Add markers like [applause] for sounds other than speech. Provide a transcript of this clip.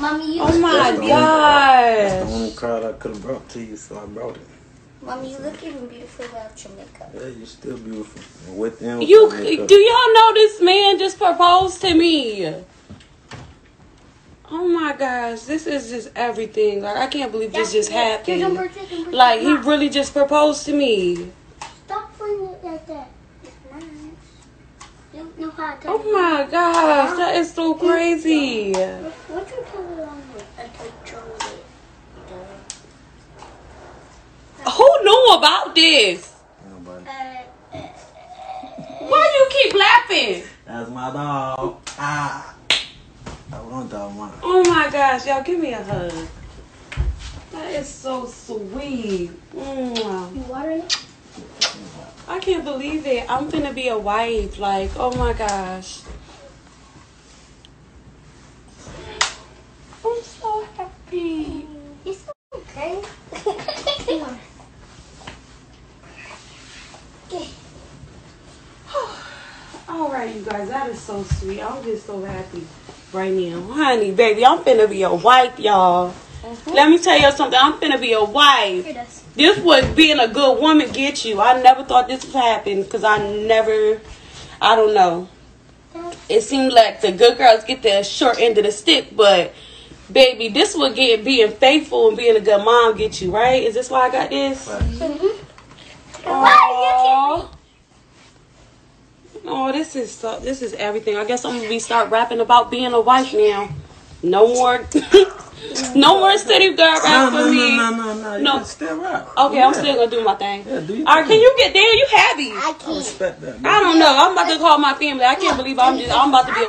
Mommy, you Oh my That's the only- That's the only crowd I could have brought to you, so I brought it. Mommy, you look even beautiful without your makeup. Yeah, you're still beautiful. With them, You makeup. do y'all know this man just proposed to me? Oh my gosh, this is just everything. Like I can't believe this just happened. Like he really just proposed to me. Stop playing it like that. It's nice. You don't know how to Oh my gosh, that is so crazy. What you put it on with? I controlled it. Who knew about this? Nobody. Uh, Why you keep laughing? That's my dog. Ah. I want dog mine. Oh my gosh, y'all give me a hug. That is so sweet. Mwah. you watering it? I can't believe it. I'm gonna be a wife. Like, oh my gosh. I'm so happy. It's okay. All right, you guys, that is so sweet. I'm just so happy right now. Honey, baby, I'm finna be a wife, y'all. Let me tell you something. I'm finna be a wife. This. was being a good woman get you. I never thought this would happen because I never, I don't know. It seemed like the good girls get the short end of the stick, but baby, this would get being faithful and being a good mom get you, right? Is this why I got this? Aww. Oh, this is so, this is everything. I guess I'm gonna be start rapping about being a wife now. No more, [laughs] no more city girl rap No, for no, me. no, no, no, no. You No. can still rap. Okay, I'm still gonna do my thing. Yeah, do you? All right, can you get there? You happy? I I can't. respect that. I don't know. I'm about to call my family. I can't believe I'm just. I'm about to be.